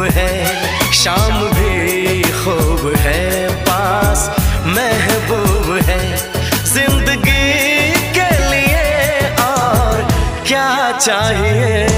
खूब है, शाम भी खूब है, पास महबूब है। ज़िंदगी के लिए और क्या चाहिए?